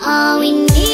All we need